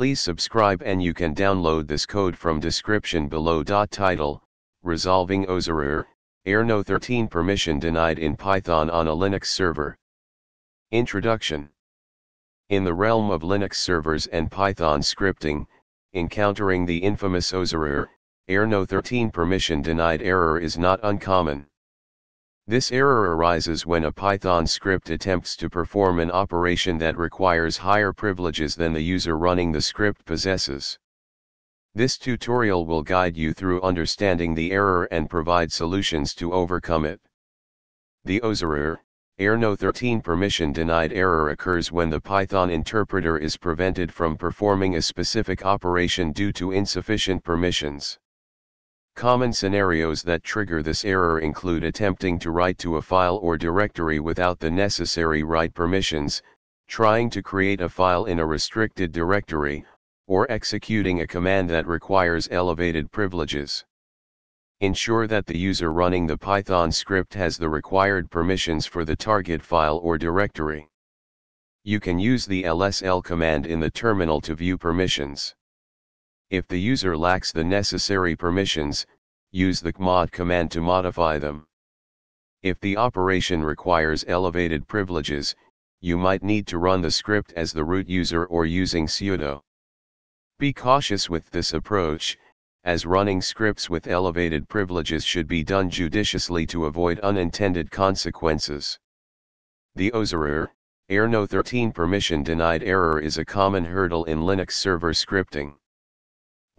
Please subscribe and you can download this code from description below. Title, Resolving OSError, error no 13 permission denied in Python on a Linux server. Introduction In the realm of Linux servers and Python scripting, encountering the infamous OSError, error no 13 permission denied error is not uncommon. This error arises when a Python script attempts to perform an operation that requires higher privileges than the user running the script possesses. This tutorial will guide you through understanding the error and provide solutions to overcome it. The OSError, error no 13 permission denied error occurs when the Python interpreter is prevented from performing a specific operation due to insufficient permissions. Common scenarios that trigger this error include attempting to write to a file or directory without the necessary write permissions, trying to create a file in a restricted directory, or executing a command that requires elevated privileges. Ensure that the user running the Python script has the required permissions for the target file or directory. You can use the lsl command in the terminal to view permissions. If the user lacks the necessary permissions, use the chmod command to modify them. If the operation requires elevated privileges, you might need to run the script as the root user or using sudo. Be cautious with this approach, as running scripts with elevated privileges should be done judiciously to avoid unintended consequences. The OSError, error no 13 permission denied error is a common hurdle in Linux server scripting.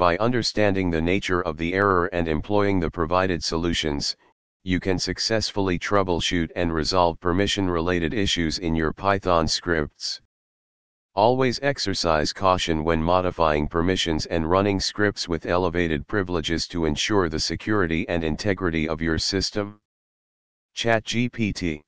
By understanding the nature of the error and employing the provided solutions, you can successfully troubleshoot and resolve permission-related issues in your Python scripts. Always exercise caution when modifying permissions and running scripts with elevated privileges to ensure the security and integrity of your system. ChatGPT